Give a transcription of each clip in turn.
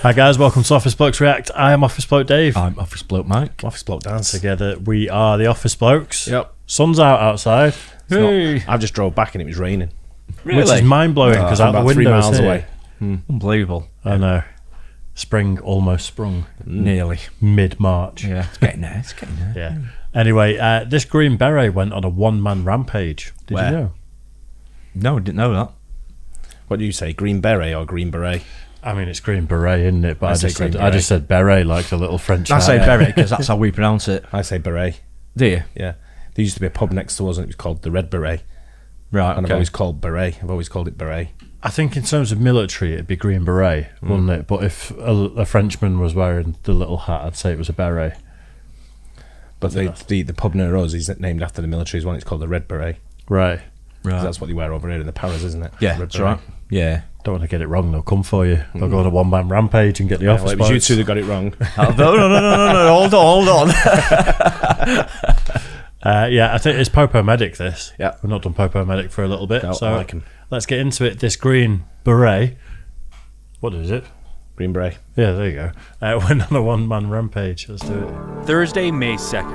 Hi guys, welcome to Office Blokes React. I am Office Bloke Dave. I'm Office Bloke Mike. Office bloke dance. Together we are the Office Blokes. Yep. Sun's out outside, Hey, I've just drove back and it was raining. Really? Which is mind blowing because ah, I'm out the about window three miles away. Hmm. unbelievable. I know. Spring almost sprung. Mm. Nearly. Mid March. Yeah, it's getting there. It's getting there. Yeah. Anyway, uh, this Green Beret went on a one man rampage. Did Where? you know? No, I didn't know that. What do you say, green beret or green beret? I mean, it's Green Beret, isn't it? But I, I just said Green I just said beret like a little French. I say hat. beret because that's how we pronounce it. I say beret. Do you? Yeah. There used to be a pub next to us and it was called the Red Beret. Right. And okay. I've always called beret. I've always called it beret. I think in terms of military, it'd be Green Beret, mm. wouldn't it? But if a, a Frenchman was wearing the little hat, I'd say it was a beret. But the, the the pub near us is named after the military's one. It's called the Red Beret. Right. 'Cause right. That's what they wear over here in the Paras, isn't it? yeah, Red that's beret. right. Yeah. Don't want to get it wrong. They'll come for you. They'll go on a one man rampage and get the Yeah, office. well, it was you two that got it wrong. Oh, no, no, no, no, no, no. Hold on, hold on. Uh, yeah, I think it's Popo Medic. This. Yeah. We've not done Popo Medic for a little bit, No, so I like 'em. let's get into it. This green beret. What is it? green beret. Yeah, there you go. Uh, went on a one man rampage. Let's do it. Thursday, May 2nd,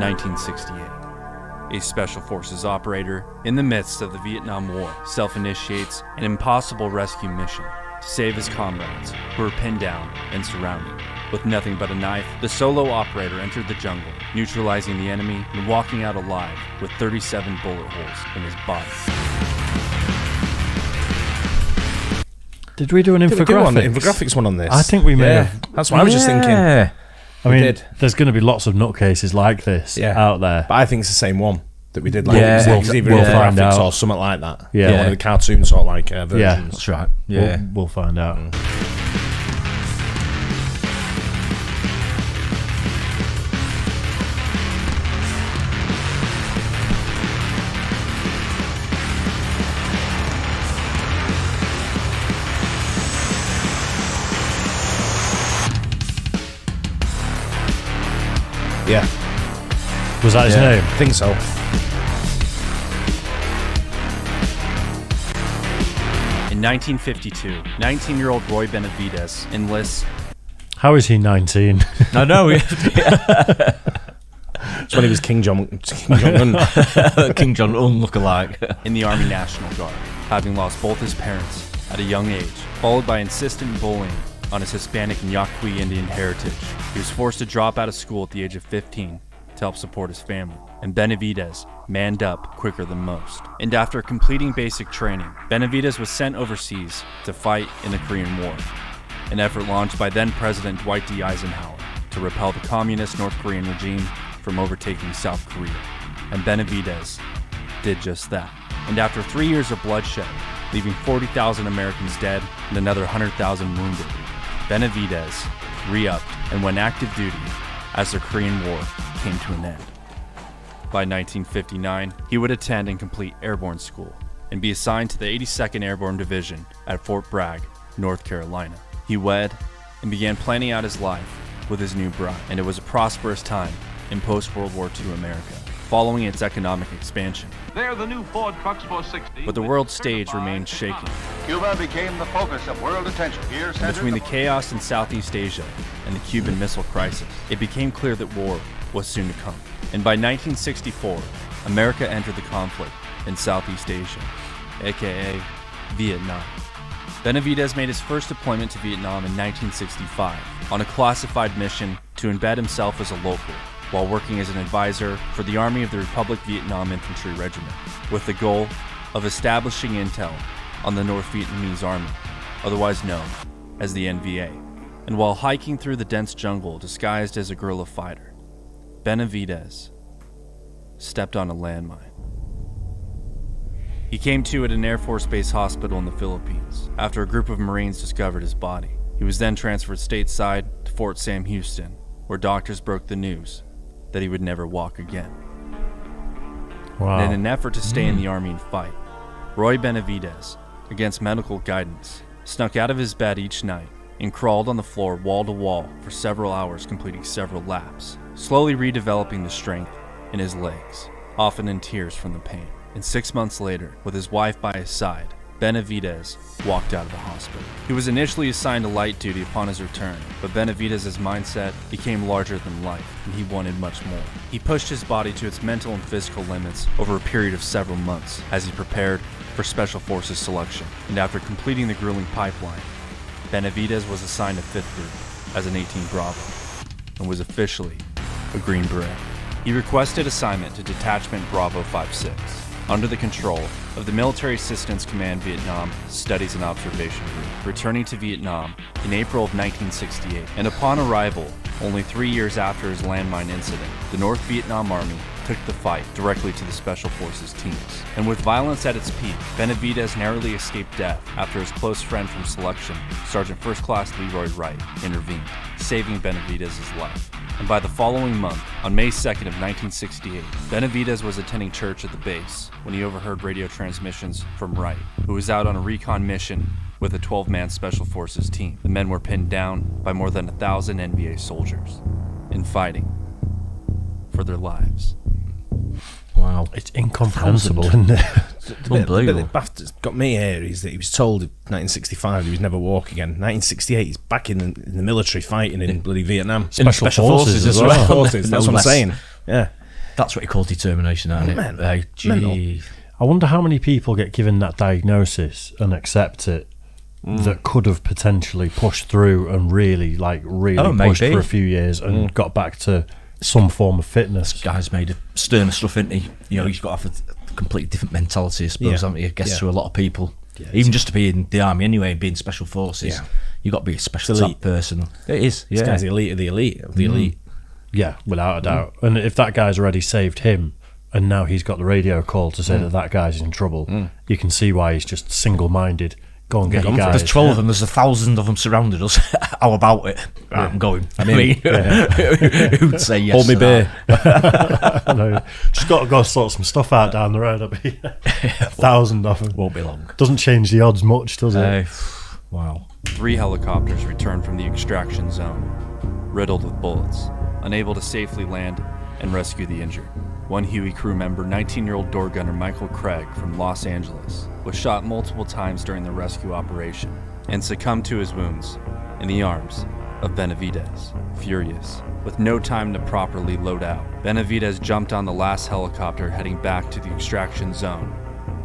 1968. A Special Forces operator, in the midst of the Vietnam War, self initiates an impossible rescue mission to save his comrades, who are pinned down and surrounded. With nothing but a knife, the solo operator entered the jungle, neutralizing the enemy and walking out alive with 37 bullet holes in his body. Did we do an Did we do one, infographic? infographics one on this? I think we may Yeah. have. That's what I was just thinking. Yeah. I mean, did. there's going to be lots of nutcases like this Yeah. out there. But I think it's the same one that we did. Like, Yeah, it was- we'll- either we'll infographics find out. or something like that. Yeah. one of the cartoon sort of like uh, Yeah. That's right. We'll- Yeah. We'll, find out. Yeah, Was that his Yeah. name? I think so. In 1952, 19 year old Roy Benavidez enlists How is he 19? I know. It's when he was Kim Jong Kim Jong Un. Kim Jong Un lookalike. in the Army National Guard, having lost both his parents at a young age, followed by insistent bullying on his Hispanic and Yaqui Indian heritage. He was forced to drop out of school at the age of 15 to help support his family, and Benavidez manned up quicker than most. And after completing basic training, Benavidez was sent overseas to fight in the Korean War, an effort launched by then President Dwight D. Eisenhower to repel the communist North Korean regime from overtaking South Korea. And Benavidez did just that. And after three years of bloodshed, leaving 40,000 Americans dead and another 100,000 wounded, Benavidez re upped and went active duty as the Korean War came to an end. By 1959, he would attend and complete airborne school and be assigned to the 82nd Airborne Division at Fort Bragg, North Carolina. He wed and began planning out his life with his new bride, and it was a prosperous time in post World War II America, following its economic expansion. They're the new Ford Trucks 460. But the world stage remained shaky. Cuba became the focus of world attention. Here, between the chaos in Southeast Asia and the Cuban Missile Crisis, it became clear that war was soon to come. And by 1964, America entered the conflict in Southeast Asia, aka Vietnam. Benavidez made his first deployment to Vietnam in 1965 on a classified mission to embed himself as a local while working as an advisor for the Army of the Republic Vietnam Infantry Regiment, with the goal of establishing intel on the North Vietnamese Army, otherwise known as the NVA. And while hiking through the dense jungle disguised as a guerrilla fighter, Benavidez stepped on a landmine. He came to at an Air Force Base hospital in the Philippines after a group of Marines discovered his body. He was then transferred stateside to Fort Sam Houston, where doctors broke the news that he would never walk again. Wow. And in an effort to stay in the mm. army and fight, Roy Benavidez, against medical guidance, snuck out of his bed each night and crawled on the floor wall to wall for several hours, completing several laps, slowly redeveloping the strength in his legs, often in tears from the pain. And six months later, with his wife by his side, Benavidez walked out of the hospital. He was initially assigned to light duty upon his return, but Benavidez' mindset became larger than life, and he wanted much more. He pushed his body to its mental and physical limits over a period of several months as he prepared for Special Forces selection, and after completing the grueling pipeline, Benavidez was assigned to 5th Group as an 18 Bravo, and was officially a Green Beret. He requested assignment to Detachment Bravo 56 under the control of the Military Assistance Command Vietnam Studies and Observation Group, returning to Vietnam in April of 1968. And upon arrival, only three years after his landmine incident, the North Vietnam Army took the fight directly to the Special Forces teams. And with violence at its peak, Benavidez narrowly escaped death after his close friend from selection, Sergeant First Class Leroy Wright, intervened, saving Benavidez' life. And by the following month, on May 2nd of 1968, Benavidez was attending church at the base when he overheard radio transmissions from Wright, who was out on a recon mission with a 12-man Special Forces team. The men were pinned down by more than a thousand NVA soldiers in fighting for their lives. Wow. It's incomprehensible, isn't it? Unbelievable. But the baff- got me here is that he was told in 1965 he was never walk again. 1968, he's back in the, in the military fighting in bloody Vietnam. Special Forces as well. Special Forces, No that's what I'm less. saying. Yeah. That's what he calls determination, isn't it? Man, Hey, mental. gee. I wonder how many people get given that diagnosis and accept it mm. that could have potentially pushed through and really, like, really Oh, pushed maybe. for a few years and mm. got back to some form of fitness. Guy's made of sterner stuff, isn't he? You know, he's got to have a completely different mentality, I suppose, Yeah. haven't you? I guess Yeah. to a lot of people. Even just to be in the army anyway, being special forces, Yeah. you got to be a special elite. type person. It is, This yeah. guy's the elite of the elite of the mm. elite. Yeah, without a mm. doubt. And if that guy's already saved him, and now he's got the radio call to say mm. that that guy's in trouble, you can see why he's just single-minded. Go and get your guys. There's 12 of them, there's a thousand of them surrounded us. How about it? Right, I'm going. I mean, who'd say yes? Hold me to beer. that? I know. Just got to go sort some stuff out down the road. I'll be a thousand of them. Won't be long. Doesn't change the odds much, does it? Uh, wow. Three helicopters returned from the extraction zone, riddled with bullets, unable to safely land and rescue the injured. One Huey crew member, 19 year old door gunner Michael Craig from Los Angeles, was shot multiple times during the rescue operation and succumbed to his wounds in the arms of Benavidez. Furious, with no time to properly load out, Benavidez jumped on the last helicopter heading back to the extraction zone,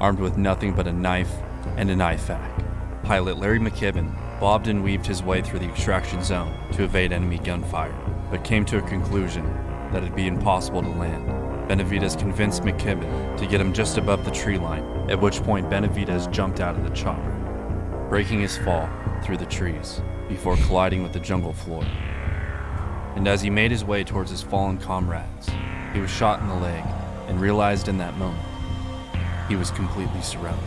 armed with nothing but a knife and an IFAK. Pilot Larry McKibben bobbed and weaved his way through the extraction zone to evade enemy gunfire, but came to a conclusion that it'd be impossible to land. Benavidez convinced McKibben to get him just above the tree line, at which point Benavidez jumped out of the chopper, breaking his fall through the trees before colliding with the jungle floor. And as he made his way towards his fallen comrades, he was shot in the leg and realized in that moment he was completely surrounded.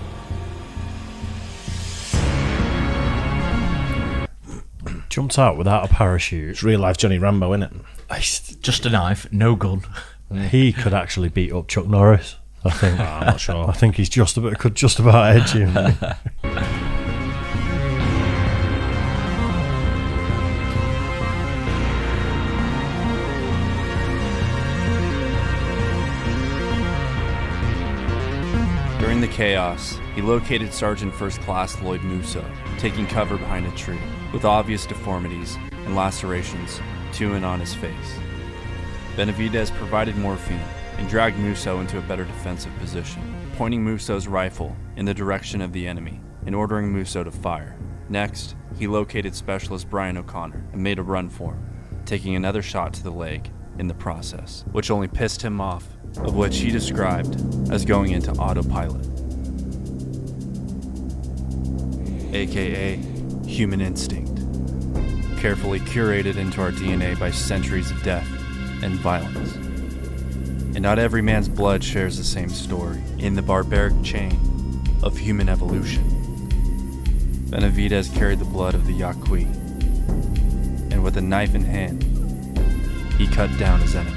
Jumped out without a parachute. It's real life Johnny Rambo, isn't it? I s- Just a knife, no gun. He could actually beat up Chuck Norris. I think. Ah, I'm not sure. I think he's just about could just about edge him. During the chaos, he located Sergeant First Class Lloyd Mousseau, taking cover behind a tree, with obvious deformities and lacerations to and on his face. Benavidez provided morphine and dragged Mousseau into a better defensive position, pointing Mousseau's rifle in the direction of the enemy and ordering Musso to fire. Next, he located Specialist Brian O'Connor and made a run for him, taking another shot to the leg in the process, which only pissed him off, of which he described as going into autopilot. AKA human instinct, carefully curated into our DNA by centuries of death and violence. And not every man's blood shares the same story in the barbaric chain of human evolution. Benavidez carried the blood of the Yaqui, and with a knife in hand, he cut down his enemy.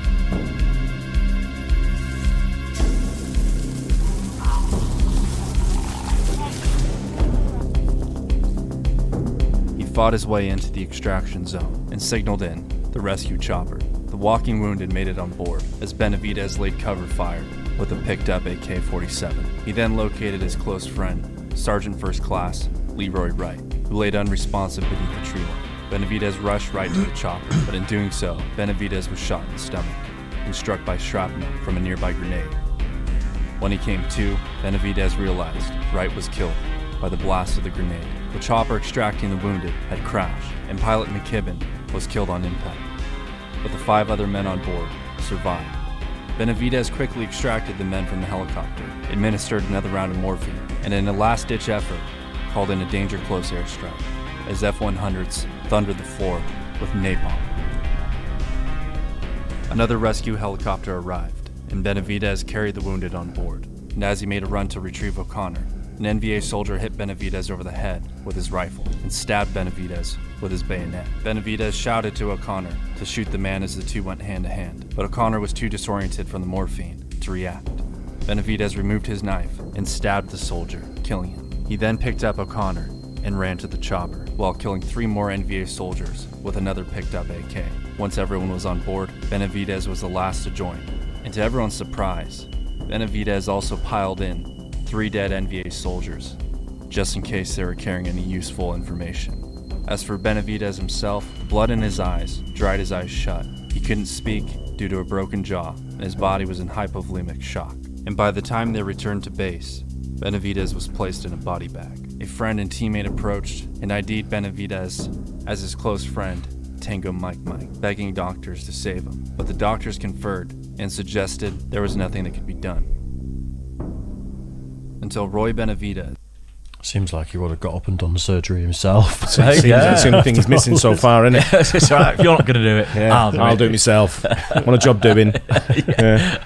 He fought his way into the extraction zone and signaled in the rescue chopper. Walking wounded made it on board as Benavidez laid cover fire with a picked up AK 47. He then located his close friend Sergeant First Class Leroy Wright, who laid unresponsive beneath the tree line. Benavidez rushed right to the chopper, but in doing so, Benavidez was shot in the stomach and struck by shrapnel from a nearby grenade. When he came to, Benavidez realized Wright was killed by the blast of the grenade. The chopper extracting the wounded had crashed, and pilot McKibben was killed on impact. But the five other men on board survived. Benavidez quickly extracted the men from the helicopter, administered another round of morphine, and in a last ditch effort, called in a danger close airstrike as F 100s thundered the floor with napalm. Another rescue helicopter arrived, and Benavidez carried the wounded on board. He made a run to retrieve O'Connor, an NVA soldier hit Benavidez over the head with his rifle and stabbed Benavidez with his bayonet. Benavidez shouted to O'Connor to shoot the man as the two went hand to hand, but O'Connor was too disoriented from the morphine to react. Benavidez removed his knife and stabbed the soldier, killing him. He then picked up O'Connor and ran to the chopper, while killing three more NVA soldiers with another picked up AK. Once everyone was on board, Benavidez was the last to join. And to everyone's surprise, Benavidez also piled in three dead NVA soldiers, just in case they were carrying any useful information. As for Benavidez himself, blood in his eyes dried his eyes shut. He couldn't speak due to a broken jaw, and his body was in hypovolemic shock. And by the time they returned to base, Benavidez was placed in a body bag. A friend and teammate approached and ID'd Benavidez as his close friend, Tango Mike Mike, begging doctors to save him. But the doctors conferred and suggested there was nothing that could be done. Until Roy Benavidez Seems like he would have got up and done the surgery himself. Seems that's the only thing he's missing so far, isn't it? it's all right. If you're not going to do it, Yeah, I'll do it. it myself. Want a job doing? Yeah,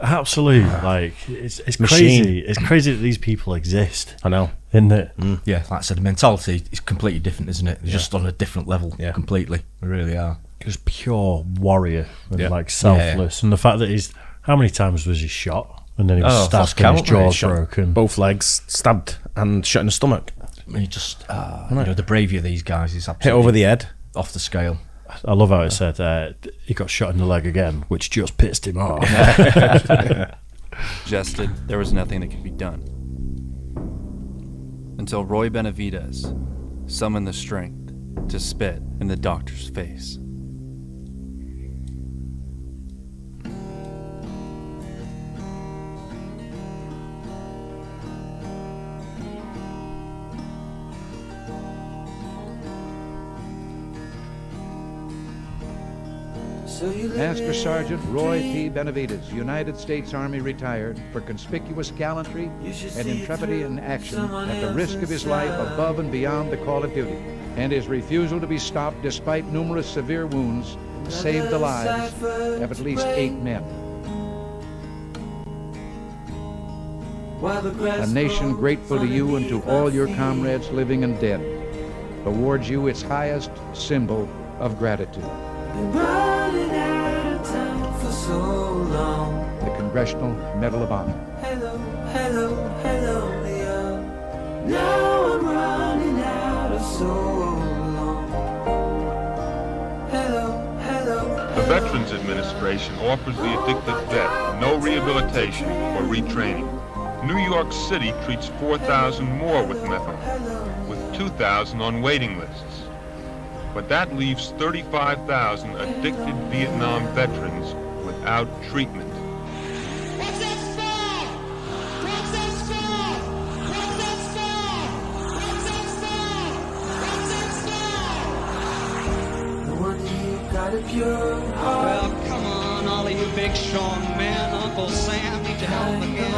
Absolute, like it's it's Machine. crazy. It's crazy that these people exist, I know. isn't it? Mm. Yeah, like I said, the mentality is completely different, isn't it? It's just on a different level, Yeah. completely. They really are. Just pure warrior and Yeah. like selfless. And the fact that he's how many times was he shot and then he was Oh, stabbed lost and his count, mate. jaws Shot broken. Both legs stabbed and shot in the stomach. I mean, just uh, you know, the bravery of these guys is Hit over the head. off the scale. I love how it said uh, he got shot in the leg again, which just pissed him off. suggested there was nothing that could be done. Until Roy Benavidez summoned the strength to spit in the doctor's face. Master Sergeant Roy P. Benavidez, United States Army retired, for conspicuous gallantry and intrepidity in action at the risk of his life above and beyond the call of duty, and his refusal to be stopped despite numerous severe wounds saved the lives of at least eight men. A nation grateful to you and to all your comrades living and dead awards you its highest symbol of gratitude. The Congressional Medal of Honor. hello, hello, hello. The Veterans Administration offers the addicted vet no rehabilitation or retraining. New York City treats 4,000 more with methadone, with 2,000 on waiting lists. But that leaves 35,000 addicted Vietnam veterans without treatment. Well, come on, all of you big strong men. Uncle Sam needs your help again.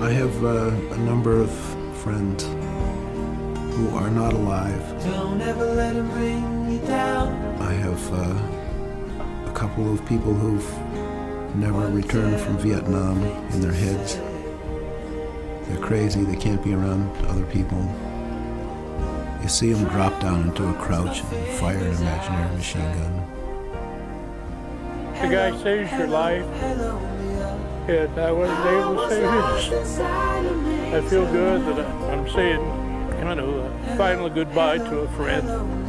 I have uh, a number of friends who are not alive. Don't ever let them bring you down. I have uh, a couple of people who've never returned from Vietnam in their heads. They're crazy, they can't be around other people. You see them drop down into a crouch and fire an imaginary machine gun. The guy saves your life, and I wasn't able to save his. I feel good that I- I'm saying, kind of, a uh, final goodbye to a friend.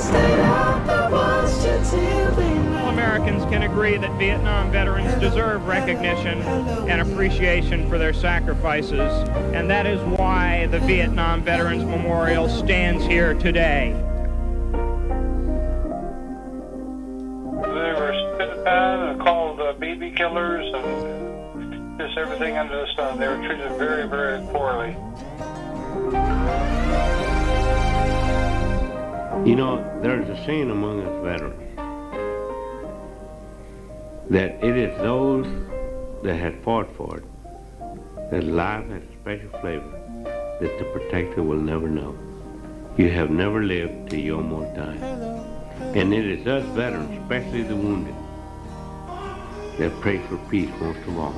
All Americans can agree that Vietnam veterans deserve recognition and appreciation for their sacrifices, and that is why the Vietnam Veterans Memorial stands here today. They were spit upon and called uh, baby killers and just everything under the sun. They were treated very, very poorly. You know, there's a saying among us veterans that it is those that have fought for it that life has a special flavor that the protector will never know. You have never lived till your more time. And it is us veterans, especially the wounded, that pray for peace most of all,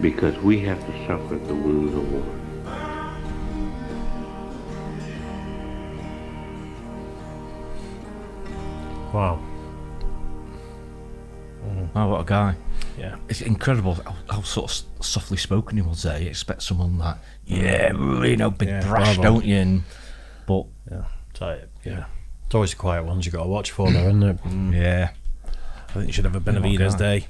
because we have to suffer the wounds of war. Wow. Oh, what a guy! Yeah. it's incredible how, how sort of softly spoken he was there. You expect someone that, yeah, you know, big Yeah, brash, bravo. don't you? And, but Yeah. So, Yeah. It's always the quiet ones you got to watch for, though, isn't it? yeah, I think you should have a Yeah, Benavidez day.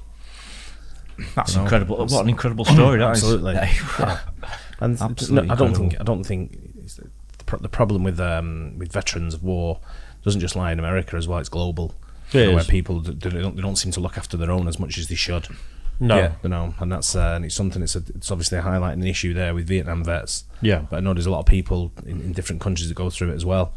that's incredible. that's- What an incredible story! that. Absolutely. Yeah. Yeah. And Absolutely no, I don't incredible. think I don't think the, the problem with um, with veterans of war doesn't just lie in America as well. It's global. It You know, where people they don't, they don't seem to look after their own as much as they should. No. Yeah, you know, and that's uh, and it's something. It's a, it's obviously highlighting an issue there with Vietnam vets. Yeah. but I know there's a lot of people in, in different countries that go through it as well,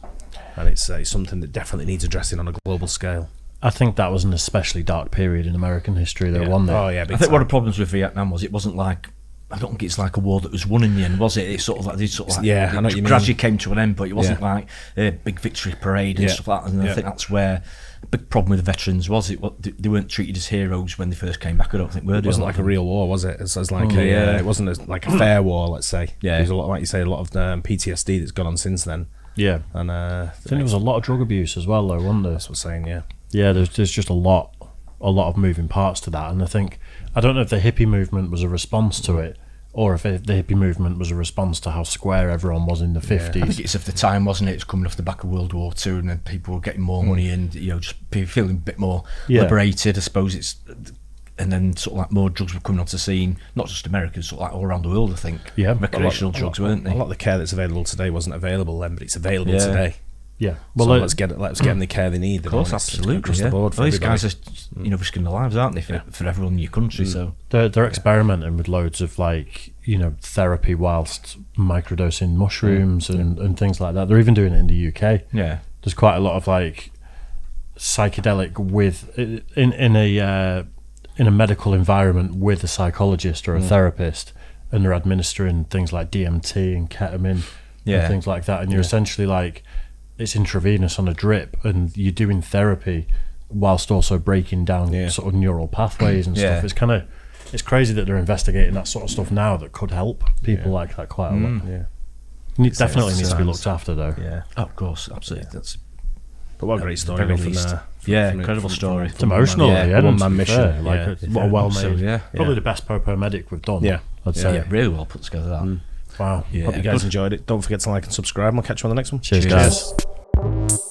and it's uh, it's something that definitely needs addressing on a global scale. I think that was an especially dark period in American history, though, Yeah. wasn't it? Oh yeah, I think one of the problems with Vietnam was it wasn't like I don't think it's like a war that was won in the end, was it? It's sort of like these sort of like, Yeah, I know it what you mean. gradually came to an end, but it wasn't Yeah. like a big victory parade and Yeah. stuff like that. And I think that's where the big problem with the veterans was it. What they they weren't treated as heroes when they first came back. I don't think were It wasn't like a real war, was it? It's, it's like Oh, a, yeah. uh, it wasn't a, like a fair war, let's say. Yeah. there's a lot, like you say, a lot of um, PTSD that's gone on since then. Yeah. and uh, I think there was a lot of drug abuse as well, though, wasn't there? That's what I'm saying. Yeah, Yeah, there's, there's just a lot, a lot of moving parts to that, and I think I don't know if the hippie movement was a response to it, or if it, the hippie movement was a response to how square everyone was in the fifties. I think fifties. it's of the time, wasn't it? It's coming off the back of World War Two, and then people were getting more hmm. money and you know just feeling a bit more Yeah. liberated. I suppose it's, and then sort of like more drugs were coming onto the scene, not just America, sort of like all around the world. I think. Yeah. recreational lot, drugs, lot, weren't they? A lot of the care that's available today wasn't available then, but it's available Yeah. today. Yeah, Well, so uh, let's get it. Let's get them the care they need. Of course, you know, it's absolutely. across yeah. the board. For well, these everybody. guys are, you know, risking their lives, aren't they, for, for everyone in your country? So they're, they're experimenting with loads of like you know therapy whilst microdosing mushrooms and, and things like that. They're even doing it in the UK. Yeah. there's quite a lot of like psychedelic with in in a uh, in a medical environment with a psychologist or a Mm. therapist, and they're administering things like DMT and ketamine Yeah. and things like that, and you're Yeah. essentially like it's intravenous on a drip, and you're doing therapy whilst also breaking down sort of neural pathways and Yeah. stuff. It's kind of it's crazy that they're investigating that sort of stuff now that could help people Yeah. like that quite a Mm. lot. Yeah. It definitely It's, needs to be looked after though. Yeah. Oh, of course, absolutely. That's But what a great story very from, least. uh, from- yeah, from- incredible from- story. It's emotional at the Yeah, end. one to man mission. fair. Like Yeah. a, what a well So, made, yeah. probably Yeah. the best Popo medic we've done. Yeah. I'd Yeah. say. yeah, really well put together. That. Wow. Yeah. Hope you guys enjoyed it. Don't forget to like and subscribe, and we'll catch you on the next one. Cheers. Cheers. guys.